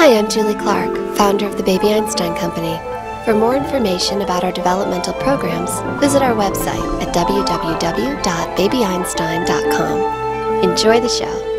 Hi, I'm Julie Clark, founder of the Baby Einstein Company. For more information about our developmental programs, visit our website at www.babyeinstein.com. Enjoy the show.